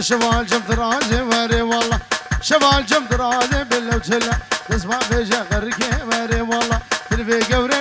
شوال جنب راسي وري والله. شوال جنب راسي بالله وتلا تسمع في شغل وري والله. تلفي قوري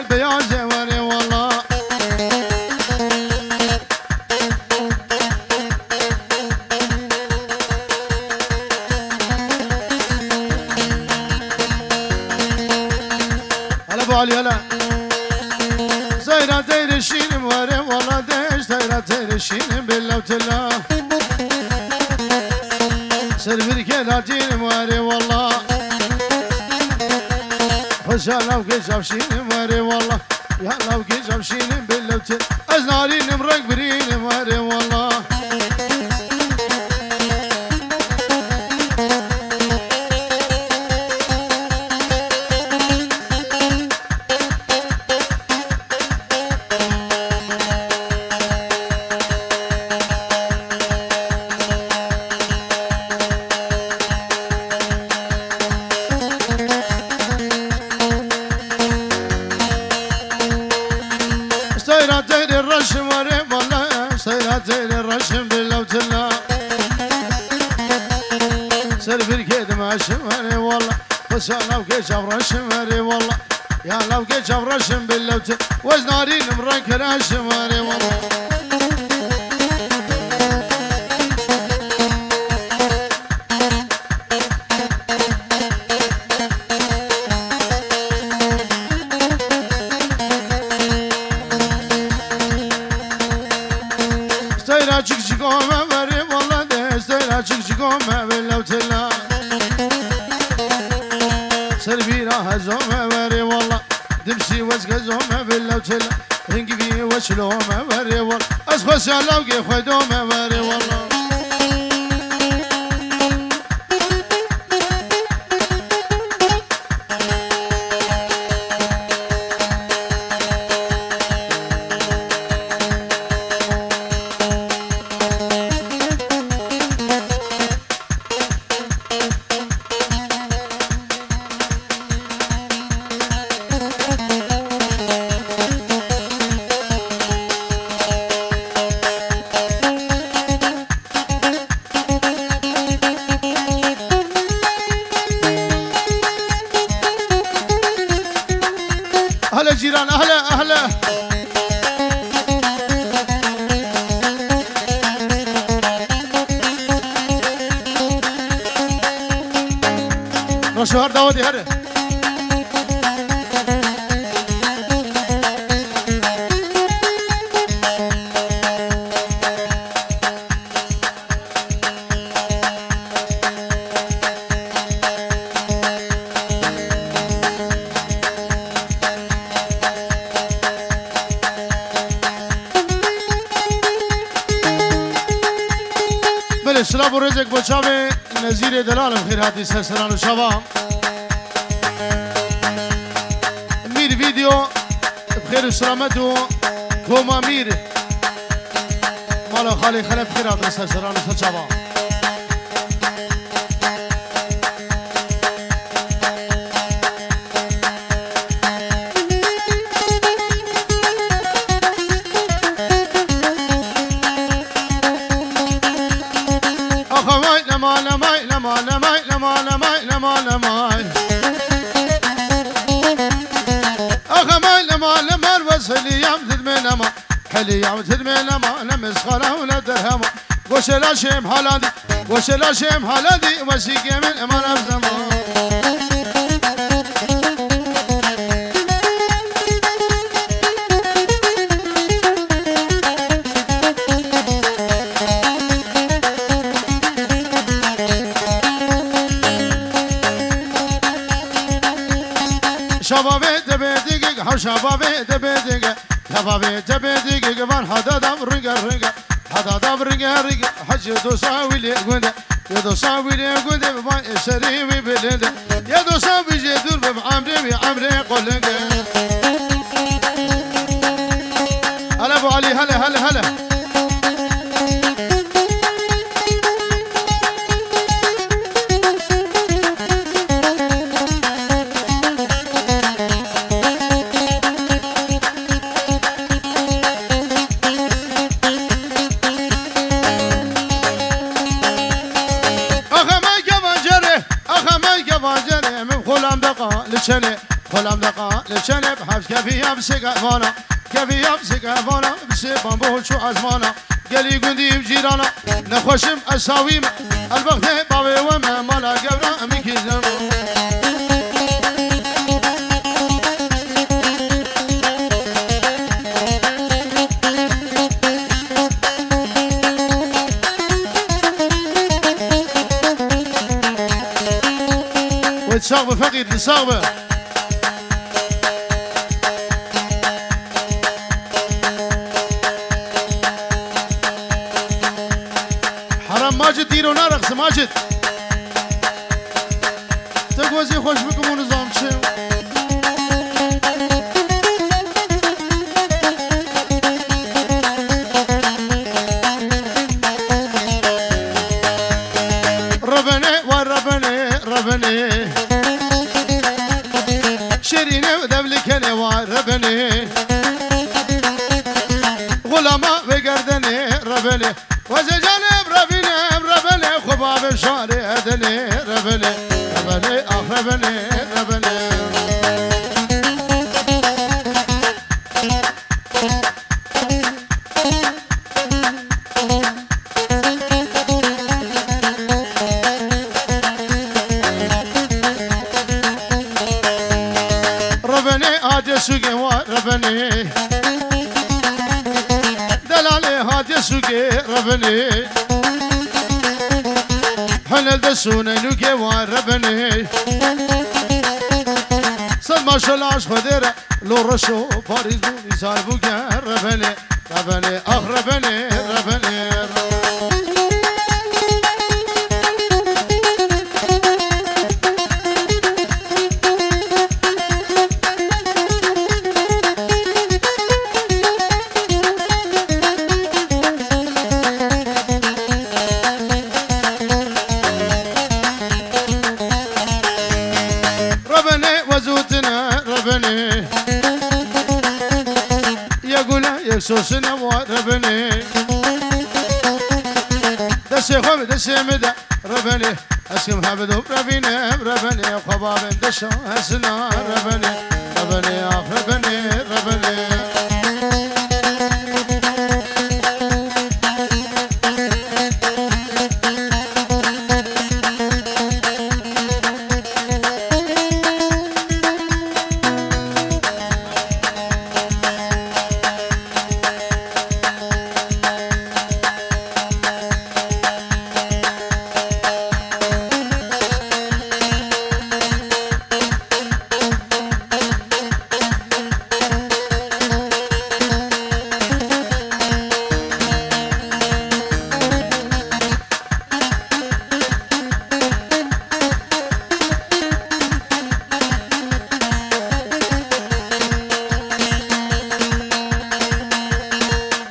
Tavşin حوكي شفرشن باللوت وزنارين مرنك راشم خدوم مریوان از خوشالم که خدوم اشرف و رزق بچام نزیر دلالم خیراتی سرسران و شبا. میر ویدیو بخیر و سلامت و کوما میر مالا خالی خلف خیرات سرسران و شبا. حلي يا مدد من أما حلي يا مدد من أما لمس خلا ولا درهم. وش لا شيم حلادي وش لا شيم حلادي وشي من أما نفس علي هلا هلا هلا. خلام دقا لشنب خلام دقا لشنب حفش كفي يمسك فانا من بول شو عزمانا قلي قندي بجيرانا نخوشم أساويم البغدة بابي وما مالا قبرا أميكي زمان. وتساغبه فقيد velho. Hoje beni, da beni, ahre beni.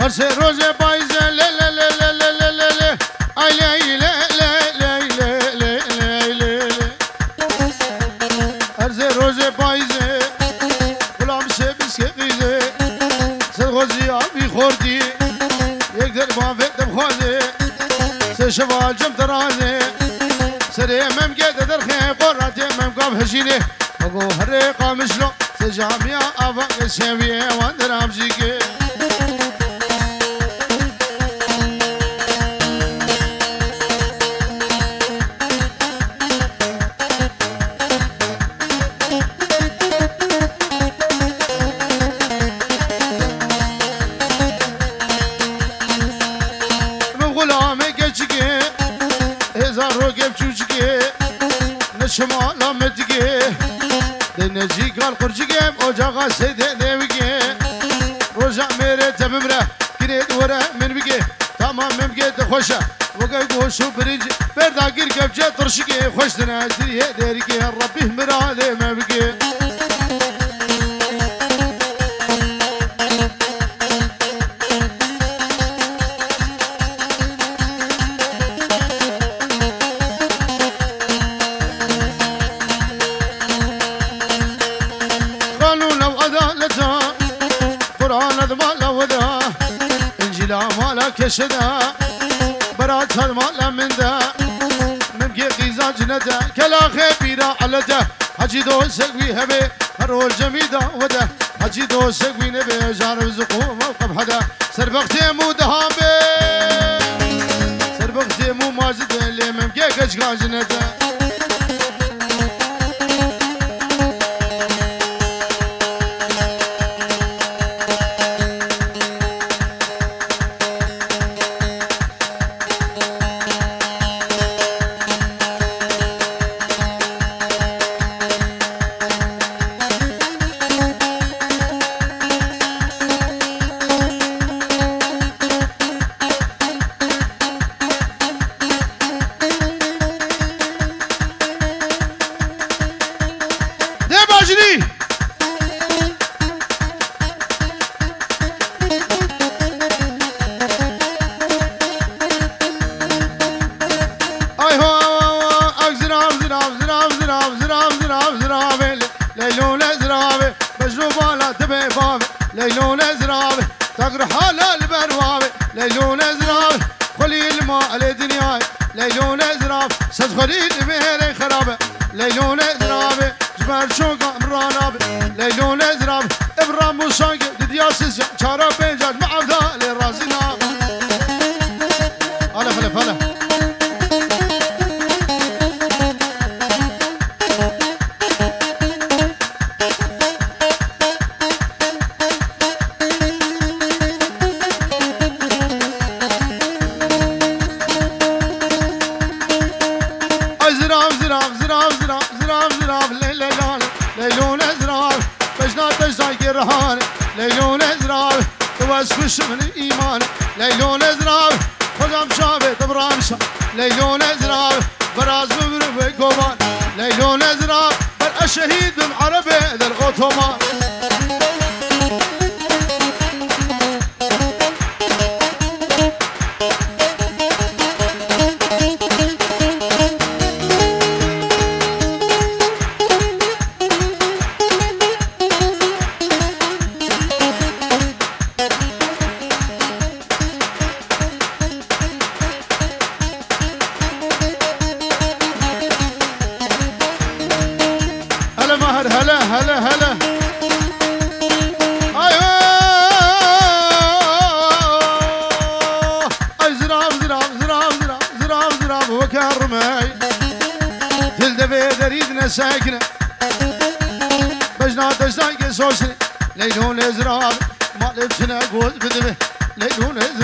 هر سه روز پایزه ل ل ل ل ل ل ل ل ای لی ل ل ل ل ل ل ل هر سه روز پایزه غلام سه بیسکیزه سر خوزی آبی خوردی یک در بافت بخوازه سه شوال جم ترازه سر مم گد در خی قرات مم قاب هشینه بگو هر قامش رو سجامیا آفاق سویه وان درام شمال مدگی دنجی کار خرچگم اجاق سید نمیگی روزا میره تمام را گرید وره من بگی تمام ممگی دخوشه وگه گوشو برنج بردا گیر کبچه ترشگی خوش دنه دریه درگی لا مالا كشدا برا تر مالا من دا ممكن قيزاج ندا كلا خبيرا على دا حجي دو سقوي هبي هرول جميدا ودا حجي دو سقوي نبي جانب زقو موقب حدا سر سربختي مو دهام به سر سربختي مو ماجد اللي ممكن قشقاج ندا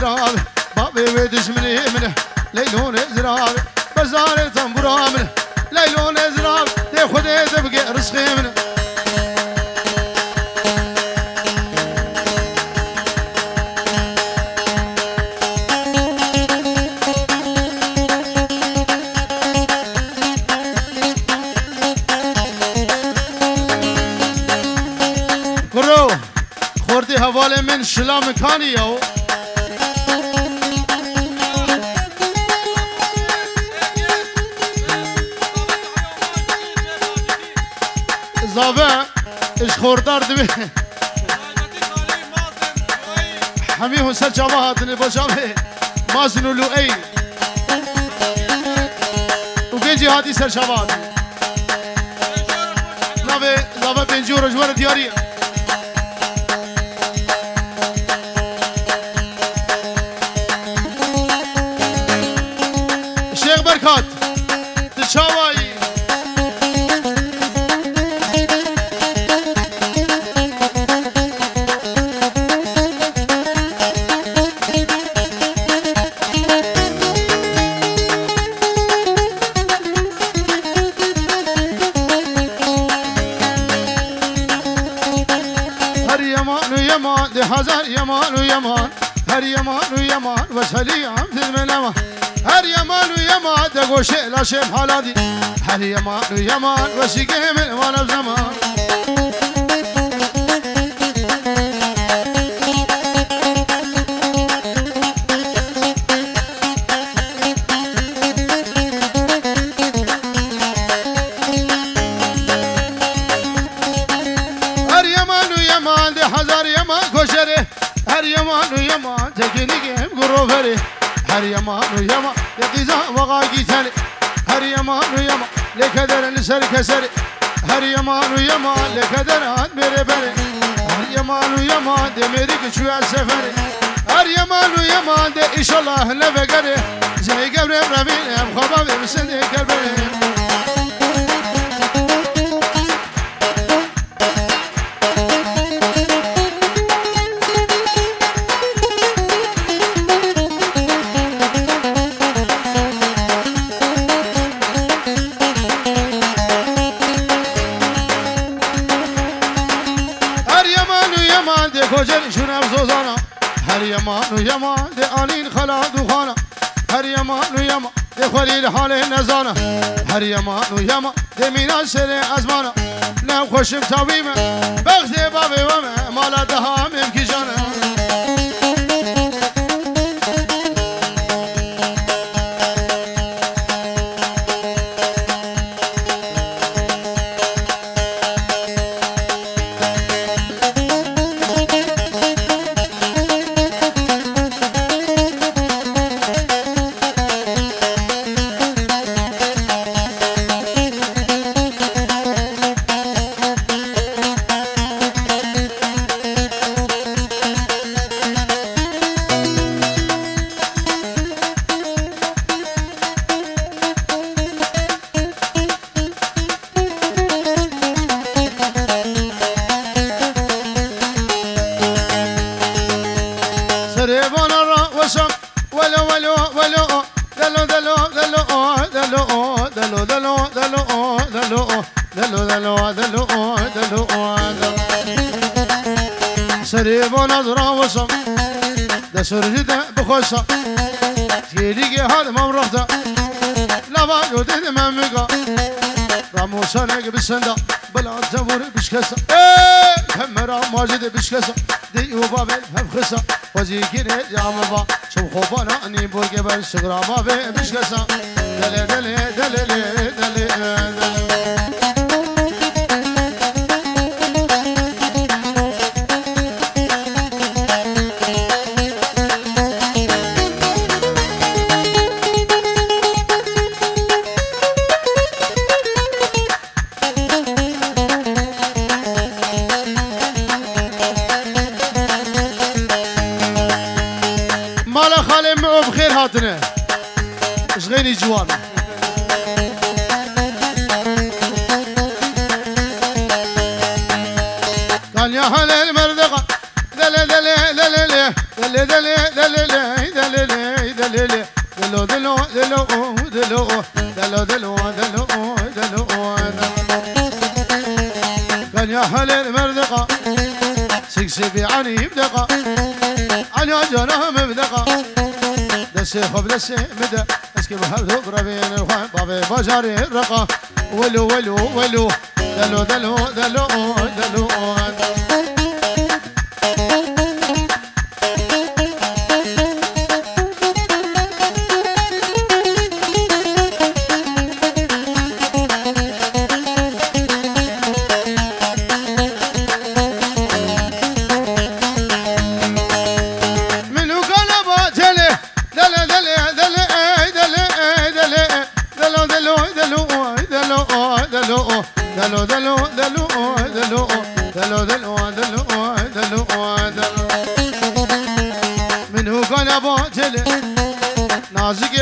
زرار بابي ويدش مني منه. ليلون زرار بزاري تنبرا منه. ليلون زرار تاخذ تبقى رسخي منه. هوال من شلام کانی أو بابا اش خوردار دوی همی حسن چابا هاتنه باشا مازن و لعی او گه جهادی سر شابا هاتنه نوه لابا پنجور جوار دیاریه ممكيك اشقا جنته شيم حالادي هل يمان ويمان وشيكي من وأنا بزمان yamanu yama ya kıza vaga giteli her yamanu yama le keder liseri keseri. Her yamanu yama le keder at bere bere her yamanu yama demeri küçüğe seferi. Her yamanu yama de inşallah leve geri zey gevrem revin em kabavim seni gerberi نزانم هر یمان و یما. دمینا سر از مانا. نم خوشم طبیبه بغز بابی ومه مال دهام سريب ونظرة وصم ده سرجدة بخصة تيلي هذا ما مرفضة لا بالو تهدي ممقى سنگ بسندا بلان تنور بشکسا همرا ماجد بشکسا دیو بابل هفخسا وزی گیره جام با چم خوبانا نی برگه بر سگراما به بشکسا دلی دلی دلی دلی دلی غيني جوان قال يا هلا المردقه دلي دلي دلي دلي دلي دلي دلي دلي دلي دلو دلو دلو دلو دلو دلو دلو دلو قال يا هلا المردقه سكسبي عني بدقه على جناه مبدقه دسي خب دسي مدى مسكي بحر ذكربين وخان بابي بجاري الرقا ولو ولو ولو دلو دلو dalo dalo dalo dalo دلو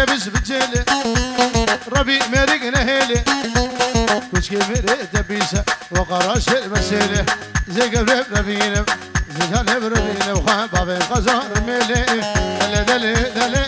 جابس بجيلي. ربي مالك نهيلي. كشكي مري دبيسة وقراش المسيلة زي قبل بربينا زي قبل بربينا وخان بابين قزار ميلي. دلي دلي دلي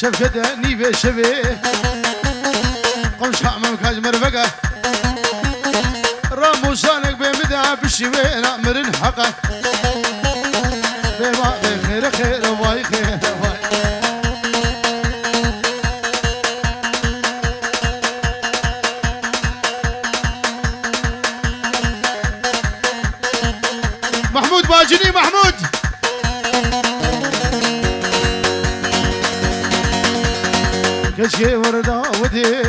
شف كده نيفي شبي قم شعم مكاج مرفقة رامو سانك بمدى بالشوينة مرن حقه. كشكي وردة ودي.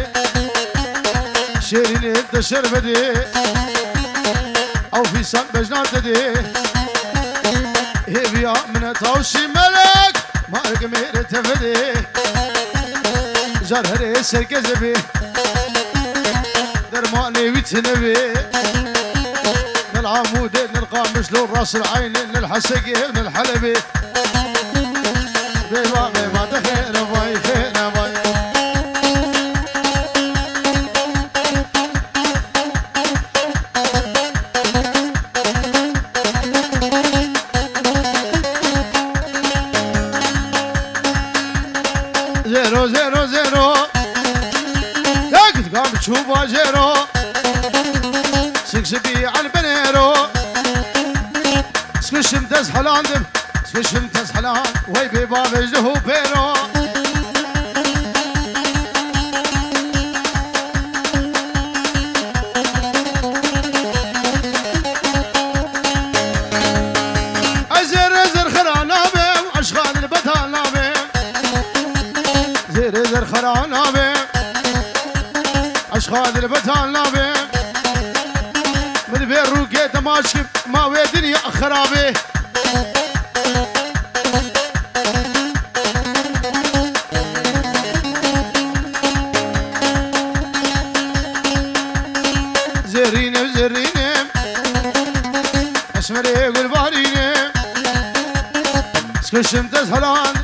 شيرين الدشر بدي. أو في سن بجنات دي. هبيا من توشي ملك ما رقمي تفدي. جرهري سركز بي درماني ويتنبي العمود نلقى مثل راس العين للحسقي من الحلبي بيبا بيبا دخير بيبا بجده بيرو ازر ازر خرانا بيم اشغال البطانا بيم زر ازر خرانا بيم اشغال البطانا بيم من بين روكي تماشي ما وي دنيا خرابي Dişimde salan